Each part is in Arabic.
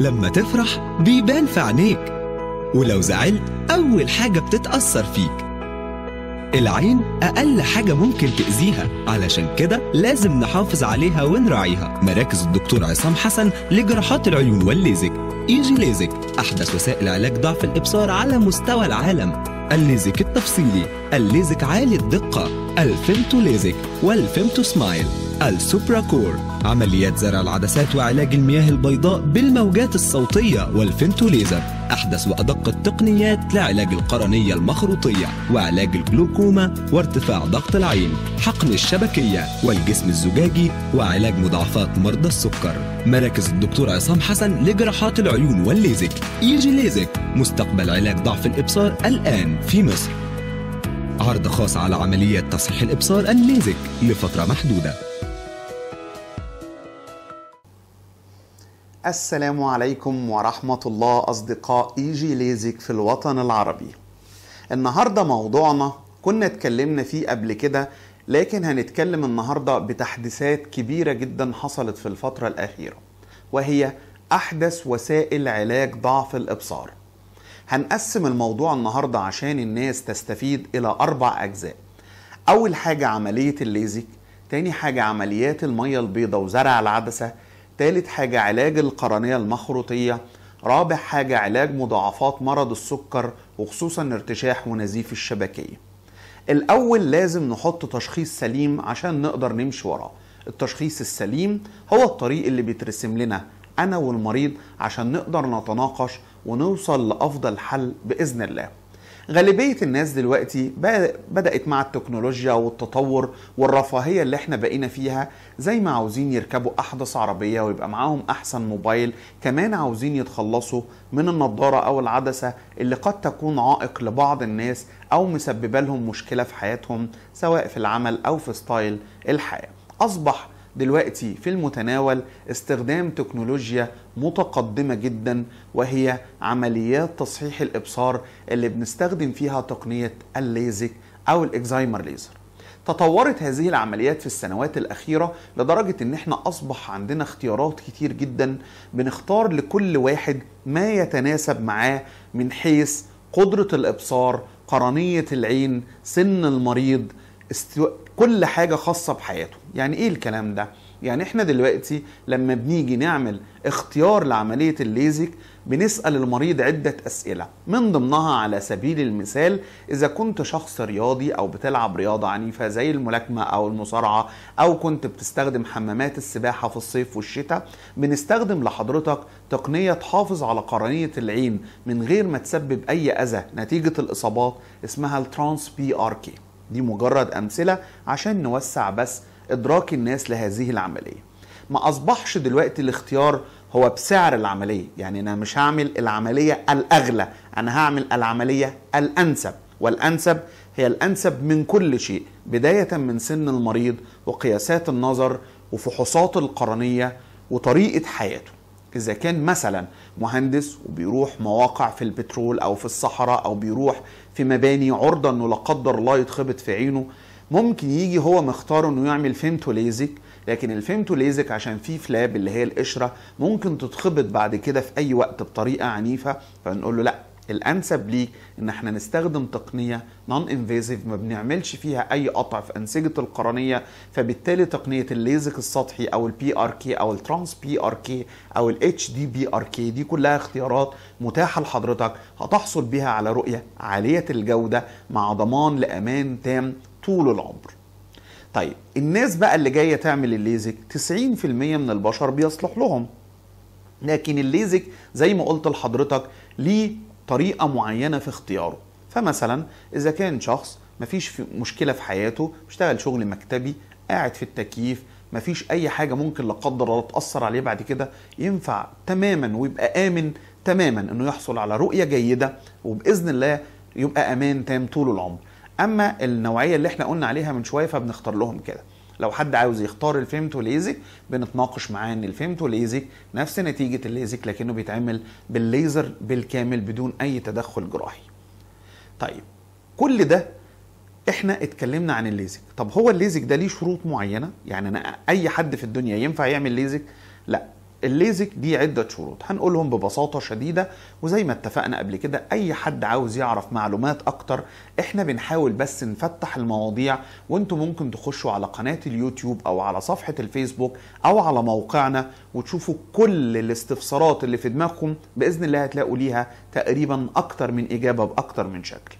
لما تفرح بيبان في عينيك. ولو زعلت أول حاجة بتتأثر فيك. العين أقل حاجة ممكن تأذيها. علشان كده لازم نحافظ عليها ونراعيها. مراكز الدكتور عصام حسن لجراحات العيون والليزك. Egy Lasik أحدث وسائل علاج ضعف الإبصار على مستوى العالم. الليزك التفصيلي الليزك عالي الدقة. ال femto LASIK وال femto SMILE. ال Supracor عمليات زرع العدسات وعلاج المياه البيضاء بالموجات الصوتية وال femto laser أحدث وأدق التقنيات لعلاج القرنية المخروطية وعلاج الجلوكوما وارتفاع ضغط العين حقن الشبكية والجسم الزجاجي وعلاج مضاعفات مرضى السكر. مراكز الدكتور عصام حسن لجراحات العيون والليزك. Egy Lasik مستقبل علاج ضعف الإبصار الآن في مصر. عرض خاص على عمليات تصحيح الإبصار الليزك لفترة محدودة. السلام عليكم ورحمة الله أصدقاء إيجي ليزك في الوطن العربي. النهاردة موضوعنا كنا اتكلمنا فيه قبل كده لكن هنتكلم النهاردة بتحديثات كبيرة جدا حصلت في الفترة الأخيرة وهي أحدث وسائل علاج ضعف الإبصار. هنقسم الموضوع النهاردة عشان الناس تستفيد إلى أربع أجزاء. أول حاجة عملية الليزك تاني حاجة عمليات المية البيضاء وزرع العدسة تالت حاجة علاج القرنية المخروطية. رابع حاجة علاج مضاعفات مرض السكر وخصوصا ارتشاح ونزيف الشبكية. الأول لازم نحط تشخيص سليم عشان نقدر نمشي وراه. التشخيص السليم هو الطريق اللي بيترسم لنا أنا والمريض عشان نقدر نتناقش ونوصل لأفضل حل بإذن الله. غالبية الناس دلوقتي بدأت مع التكنولوجيا والتطور والرفاهية اللي إحنا بقينا فيها زي ما عاوزين يركبوا أحدث عربية ويبقى معاهم أحسن موبايل كمان عاوزين يتخلصوا من النضارة أو العدسة اللي قد تكون عائق لبعض الناس أو مسببة لهم مشكلة في حياتهم سواء في العمل أو في ستايل الحياة. أصبح دلوقتي في المتناول استخدام تكنولوجيا متقدمة جدا وهي عمليات تصحيح الإبصار اللي بنستخدم فيها تقنية الليزك أو الإكزايمر ليزر. تطورت هذه العمليات في السنوات الأخيرة لدرجة إن إحنا أصبح عندنا اختيارات كتير جدا. بنختار لكل واحد ما يتناسب معاه من حيث قدرة الإبصار قرنية العين سن المريض استو... كل حاجة خاصة بحياته. يعني إيه الكلام ده؟ يعني إحنا دلوقتي لما بنيجي نعمل اختيار لعملية الليزك بنسأل المريض عدة أسئلة من ضمنها على سبيل المثال إذا كنت شخص رياضي أو بتلعب رياضة عنيفة زي الملاكمة أو المصارعة أو كنت بتستخدم حمامات السباحة في الصيف والشتاء بنستخدم لحضرتك تقنية تحافظ على قرنية العين من غير ما تسبب أي أذى نتيجة الإصابات اسمها ال trans PRK دي مجرد أمثلة عشان نوسع بس إدراك الناس لهذه العملية. ما أصبحش دلوقتي الاختيار هو بسعر العملية. يعني أنا مش هعمل العملية الأغلى أنا هعمل العملية الأنسب. والأنسب هي الأنسب من كل شيء بداية من سن المريض وقياسات النظر وفحوصات القرنية وطريقة حياته. إذا كان مثلا مهندس وبيروح مواقع في البترول أو في الصحراء أو بيروح في مباني عرضة إنه لا قدر الله يتخبط في عينه ممكن يجي هو مختار إنه يعمل femto LASIK لكن ال femto LASIK عشان فيه flap اللي هي القشرة ممكن تتخبط بعد كده في أي وقت بطريقة عنيفة فنقول له لأ الأنسب ليك إن إحنا نستخدم تقنية non-invasive ما بنعملش فيها أي قطع في أنسجة القرنية فبالتالي تقنية الليزك السطحي أو ال PRK أو ال trans PRK أو ال HD PRK دي كلها اختيارات متاحة لحضرتك هتحصل بها على رؤية عالية الجودة مع ضمان لأمان تام طول العمر. طيب الناس بقى اللي جاية تعمل الليزك 90% من البشر بيصلح لهم. لكن الليزك زي ما قلت لحضرتك ليه طريقة معينة في اختياره. فمثلا إذا كان شخص مفيش في مشكلة في حياته بيشتغل شغل مكتبي قاعد في التكييف مفيش أي حاجة ممكن لا قدر الله تأثر عليه بعد كده ينفع تماما ويبقى آمن تماما إنه يحصل على رؤية جيدة وبإذن الله يبقى أمان تام طول العمر. أما النوعية اللي إحنا قلنا عليها من شوية فبنختار لهم كده لو حد عاوز يختار الفيمتو ليزك بنتناقش معاه إن الفيمتو ليزك نفس نتيجة الليزك لكنه بيتعمل بالليزر بالكامل بدون أي تدخل جراحي. طيب كل ده إحنا اتكلمنا عن الليزك، طب هو الليزك ده ليه شروط معينة؟ يعني أنا أي حد في الدنيا ينفع يعمل ليزك؟ لا الليزك دي عدة شروط. هنقولهم ببساطة شديدة وزي ما اتفقنا قبل كده أي حد عاوز يعرف معلومات أكتر إحنا بنحاول بس نفتح المواضيع وأنتم ممكن تخشوا على قناة اليوتيوب أو على صفحة الفيسبوك أو على موقعنا وتشوفوا كل الاستفسارات اللي في دماغكم. بإذن الله هتلاقوا ليها تقريبا أكتر من إجابة بأكتر من شكل.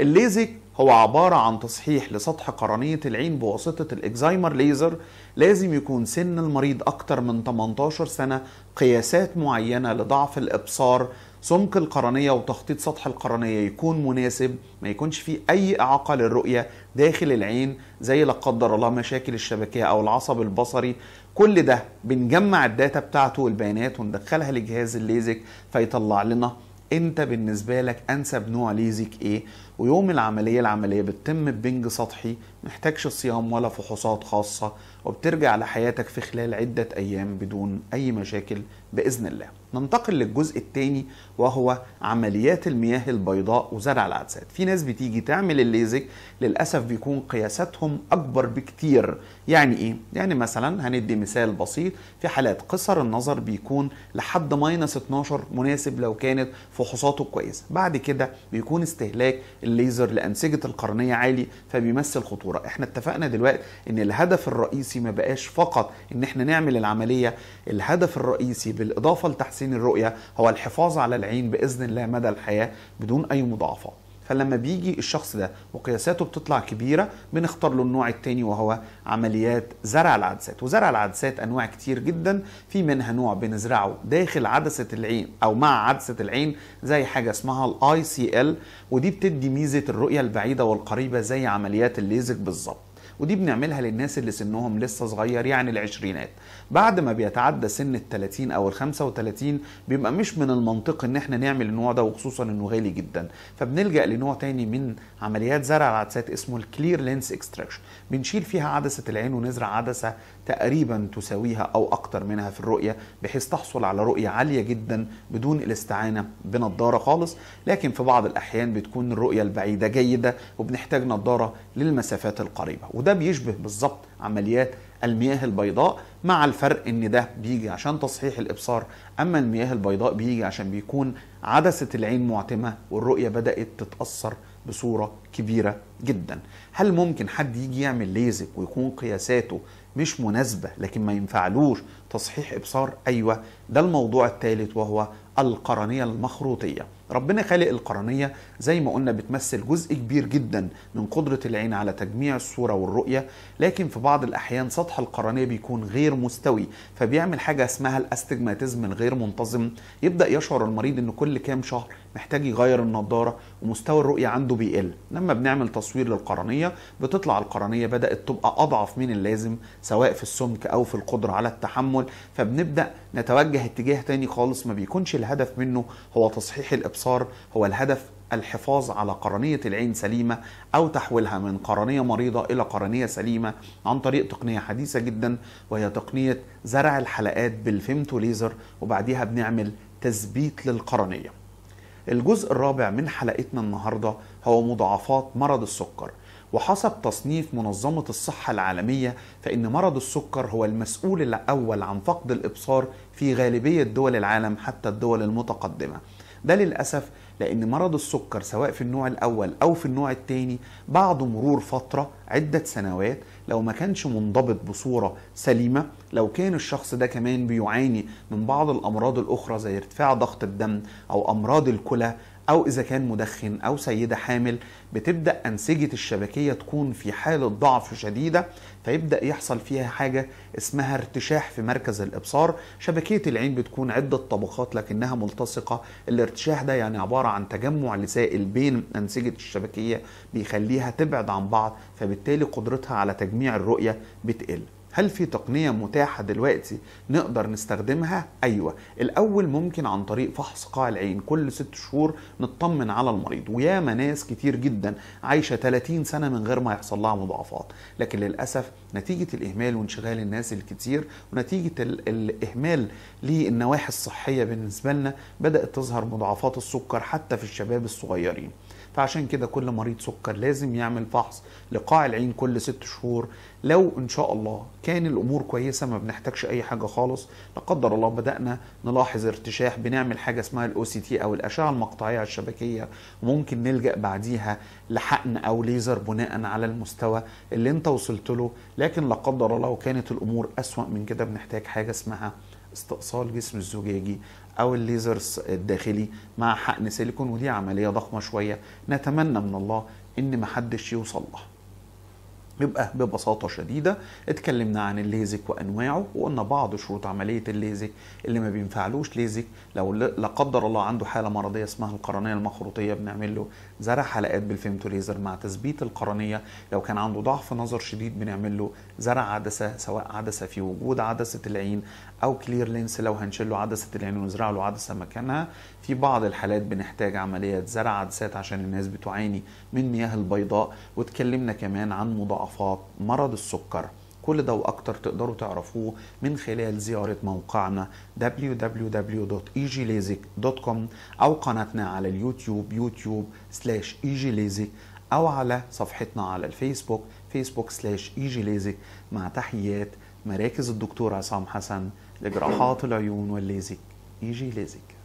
الليزك هو عبارة عن تصحيح لسطح قرنية العين بواسطة ال excimer laser لازم يكون سن المريض أكتر من 18 سنة قياسات معينة لضعف الإبصار سمك القرنية وتخطيط سطح القرنية يكون مناسب ما يكونش فيه أي إعاقة للرؤية داخل العين زي لا قدر الله مشاكل الشبكية أو العصب البصري. كل ده بنجمع ال data بتاعته والبيانات وندخلها لجهاز الليزك فيطلع لنا انت بالنسبة لك انسب نوع ليزك إيه؟ ويوم العملية العملية بتتم ببنج سطحي محتاجش صيام ولا فحوصات خاصة وبترجع لحياتك في خلال عدة أيام بدون أي مشاكل بإذن الله. ننتقل للجزء الثاني وهو عمليات المياه البيضاء وزرع العدسات في ناس بتيجي تعمل الليزك للأسف بيكون قياساتهم أكبر بكتير. يعني إيه؟ يعني مثلا هندي مثال بسيط في حالات قصر النظر بيكون لحد ماينس 12 مناسب لو كانت فحوصاته كويسة. بعد كده بيكون استهلاك الليزر لأنسجة القرنية عالي فبيمثل خطوره إحنا اتفقنا دلوقتي إن الهدف الرئيسي ما بقاش فقط إن إحنا نعمل العملية الهدف الرئيسي بالإضافة لتحسين الرؤية هو الحفاظ على العين بإذن الله مدى الحياة بدون أي مضاعفات. فلما بيجي الشخص ده وقياساته بتطلع كبيرة بنختار له النوع الثاني وهو عمليات زرع العدسات. وزرع العدسات أنواع كتير جدا في منها نوع بنزرعه داخل عدسة العين أو مع عدسة العين زي حاجة اسمها ال ICL ودي بتدي ميزة الرؤية البعيدة والقريبة زي عمليات الليزك بالظبط. ودي بنعملها للناس اللي سنهم لسه صغير يعني العشرينات. بعد ما بيتعدى سن ال 30 أو ال 35 بيبقى مش من المنطق إن إحنا نعمل النوع ده وخصوصا إنه غالي جدا. فبنلجأ لنوع تاني من عمليات زرع العدسات اسمه ال clear lens extraction. بنشيل فيها عدسة العين ونزرع عدسة تقريبا تساويها أو أكتر منها في الرؤية بحيث تحصل على رؤية عالية جدا بدون الاستعانة بنضارة خالص. لكن في بعض الأحيان بتكون الرؤية البعيدة جيدة وبنحتاج نضارة للمسافات القريبة. وده بيشبه بالظبط عمليات المياه البيضاء مع الفرق إن ده بيجي عشان تصحيح الإبصار. أما المياه البيضاء بيجي عشان بيكون عدسة العين معتمة والرؤية بدأت تتأثر بصورة كبيرة جدا. هل ممكن حد يجي يعمل ليزك ويكون قياساته مش مناسبة لكن ما ينفعلوش تصحيح إبصار. أيوة ده الموضوع الثالث وهو القرنية المخروطية. ربنا خالق القرنية زي ما قلنا بتمثل جزء كبير جدا من قدرة العين على تجميع الصورة والرؤية لكن في بعض الأحيان سطح القرنية بيكون غير مستوي فبيعمل حاجة اسمها الأستجماتيزم الغير منتظم. يبدأ يشعر المريض إن كل كام شهر محتاج يغير النضارة ومستوى الرؤية عنده بيقل. لما بنعمل تصوير للقرنية بتطلع القرنية بدأت تبقى أضعف من اللازم سواء في السمك أو في القدرة على التحمل. فبنبدأ نتوجه اتجاه تاني خالص ما بيكونش الهدف منه هو تصحيح الإبصار هو الهدف الحفاظ على قرنية العين سليمة أو تحويلها من قرنية مريضة إلى قرنية سليمة عن طريق تقنية حديثة جدا وهي تقنية زرع الحلقات بالفيمتو ليزر وبعديها بنعمل تثبيت للقرنية. الجزء الرابع من حلقتنا النهاردة هو مضاعفات مرض السكر. وحسب تصنيف منظمة الصحة العالمية فإن مرض السكر هو المسؤول الأول عن فقد الإبصار في غالبية دول العالم حتى الدول المتقدمة. ده للأسف لأن مرض السكر سواء في النوع الأول أو في النوع الثاني بعد مرور فترة عدة سنوات لو ما كانش منضبط بصورة سليمة لو كان الشخص ده كمان بيعاني من بعض الأمراض الأخرى زي ارتفاع ضغط الدم أو أمراض الكلى أو إذا كان مدخن أو سيدة حامل بتبدأ أنسجة الشبكية تكون في حالة ضعف شديدة فيبدأ يحصل فيها حاجة اسمها ارتشاح في مركز الإبصار. شبكية العين بتكون عدة طبقات لكنها ملتصقة. الارتشاح ده يعني عبارة عن تجمع لسائل بين أنسجة الشبكية بيخليها تبعد عن بعض فبالتالي قدرتها على تجميع الرؤية بتقل. هل في تقنية متاحة دلوقتي نقدر نستخدمها؟ أيوة. الأول ممكن عن طريق فحص قاع العين. كل ست شهور نطمن على المريض. وياما ناس كتير جدا عايشة 30 سنة من غير ما يحصل لها مضاعفات. لكن للأسف نتيجة الإهمال وانشغال الناس الكتير ونتيجة ال- الإهمال للنواحي الصحية بالنسبة لنا بدأت تظهر مضاعفات السكر حتى في الشباب الصغيرين. فعشان كده كل مريض سكر لازم يعمل فحص لقاع العين كل ست شهور. لو إن شاء الله كان الأمور كويسة ما بنحتاجش أي حاجة خالص لا قدر الله بدأنا نلاحظ ارتشاح بنعمل حاجة اسمها ال OCT أو الأشعة المقطعية الشبكية وممكن نلجأ بعديها لحقن أو ليزر بناء على المستوى اللي أنت وصلت له. لكن لا قدر الله كانت الأمور أسوأ من كده بنحتاج حاجة اسمها استئصال جسم الزجاجي. أو الليزر الداخلي مع حقن سيليكون ودي عملية ضخمة شوية. نتمنى من الله إن محدش يوصل لها. يبقى ببساطة شديدة اتكلمنا عن الليزك وأنواعه وقلنا بعض شروط عملية الليزك اللي ما بينفعلوش ليزك. لو لا قدر الله عنده حالة مرضية اسمها القرنية المخروطية بنعمل له زرع حلقات بالفيمتو ليزر مع تثبيت القرنية. لو كان عنده ضعف نظر شديد بنعمل له زرع عدسة سواء عدسة في وجود عدسة العين أو clear lens لو هنشيل له عدسة العين ونزرع له عدسة مكانها. في بعض الحالات بنحتاج عملية زرع عدسات عشان الناس بتعاني من مياه البيضاء. واتكلمنا كمان عن مضاعفات مرض السكر. كل ده وأكتر تقدروا تعرفوه من خلال زيارة موقعنا www.eglazic.com أو قناتنا على اليوتيوب يوتيوب slash ايجيليزك أو على صفحتنا على الفيسبوك فيسبوك slash ايجيليزك مع تحيات مراكز الدكتور عصام حسن. لجراحات العيون والليزك. ايجي ليزك.